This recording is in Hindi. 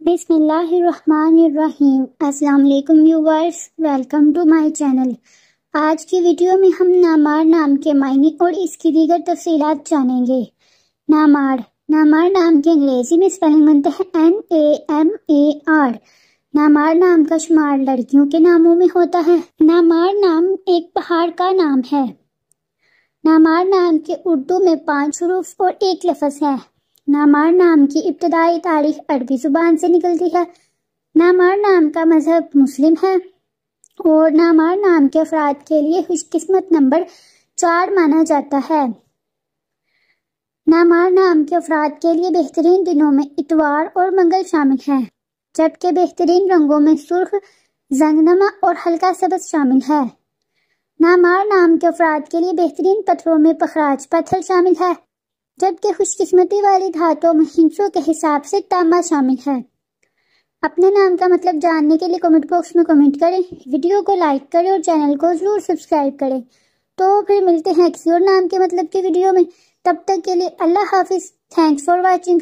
अस्सलाम वालेकुम viewers, welcome to my channel. आज की वीडियो में हम नामार नाम के मायने और इसकी दीगर तफसीलात जानेंगे। नामार। नामार नाम के अंग्रेज़ी में स्पेलिंग बनते हैं N A M A R नामार नाम का शुमार लड़कियों के नामों में होता है। नामार नाम एक पहाड़ का नाम है। नामार नाम के उर्दू में पाँच हरूफ और एक लफज है। नामार नाम की इब्तदाई तारीख अरबी ज़ुबान से निकलती है। नामार नाम का मज़हब मुस्लिम है और नामार नाम के अफराद के लिए खुशकिस्मत नंबर चार माना जाता है। नामार नाम के अफराद के लिए बेहतरीन दिनों में इतवार और मंगल शामिल है, जबकि बेहतरीन रंगों में सुर्ख, जंगनमा और हल्का सबज शामिल है। नामार नाम के अफराद के लिए बेहतरीन पत्थरों में पखराज पत्थर शामिल है। जबकि खुशकिस्मती वाली धातों में हिंसों के हिसाब से तांबा शामिल है। अपने नाम का मतलब जानने के लिए कमेंट बॉक्स में कमेंट करें वीडियो को लाइक करें और चैनल को ज़रूर सब्सक्राइब करें। तो फिर मिलते हैं किसी और नाम के मतलब की वीडियो में। तब तक के लिए अल्लाह हाफिज। Thanks for watching